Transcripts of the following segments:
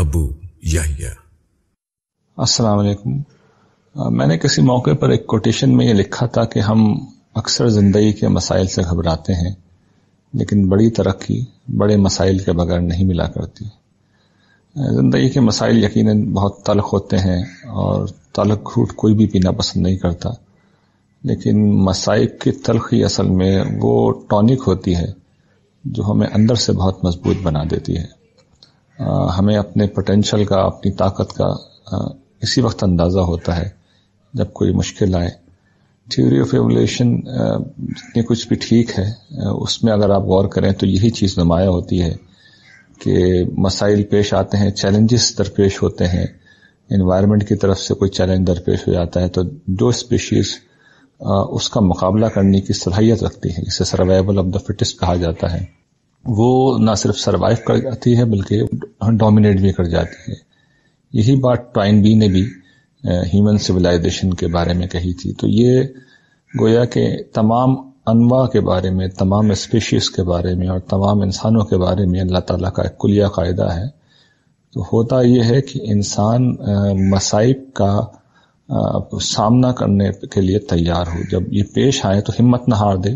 ابو یحییٰ۔ السلام علیکم۔ میں نے کسی موقع پر ایک کوٹیشن میں یہ لکھا تھا کہ ہم اکثر زندگی کے مسائل سے گھبراتے ہیں، لیکن بڑی ترقی بڑے مسائل کے بغیر نہیں ملا کرتی۔ زندگی کے مسائل یقیناً بہت تلخ ہوتے ہیں اور تلخ گھوٹ کوئی بھی پینا پسند نہیں کرتا۔ لیکن مسائل کی تلخی اصل میں وہ ٹونک ہوتی ہے جو ہمیں اندر سے بہت مضبوط بنا دیتی ہے۔ ہمیں اپنے پوٹینشل کا، اپنی طاقت کا اسی وقت اندازہ ہوتا ہے جب کوئی مشکل آئے۔ تھیوری آف ایولیشن جتنی کچھ بھی ٹھیک ہے اس میں اگر آپ غور کریں تو یہی چیز نمایاں ہوتی ہے کہ مسائل پیش آتے ہیں چیلنجز درپیش ہوتے ہیں۔ انوائرمنٹ کی طرف سے کوئی چیلنج درپیش ہو جاتا ہے تو جو اسپیشیز اس کا مقابلہ کرنے کی صلاحیت رکھتی ہے جسے سروائیول آف دا فٹسٹ کہا جاتا ہے۔ وہ نہ صرف سروائیو کر جاتی ہے، بلکہ ڈومینیٹ بھی کر جاتی ہے۔ یہی بات ٹوائن بی نے بھی ہیومن سویلائزیشن کے بارے میں کہی تھی۔ تو یہ گویا کہ تمام انواع کے بارے میں، تمام اسپیشیز کے بارے میں اور تمام انسانوں کے بارے میں اللہ تعالیٰ کا ایک کلیہ قاعدہ ہے۔ تو ہوتا یہ ہے کہ انسان مصائب کا سامنا کرنے کے لیے تیار ہو۔ جب یہ پیش آئے تو ہمت نہ ہار دے،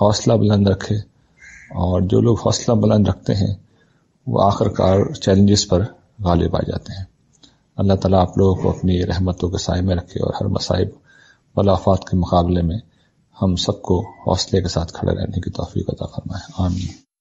حوصلہ بلند رکھے۔ اور جو لوگ حوصلہ بلند رکھتے ہیں، وہ آخر کار چیلنجز پر غالب آ جاتے ہیں۔ اللہ تعالیٰ آپ لوگوں کو اپنی رحمتوں کے سائے میں رکھے اور ہر مصائب ملافات کے مقابلے میں ہم سب کو حوصلے کے ساتھ کھڑے رہنے کی توفیق عطا فرمائے۔ آمین۔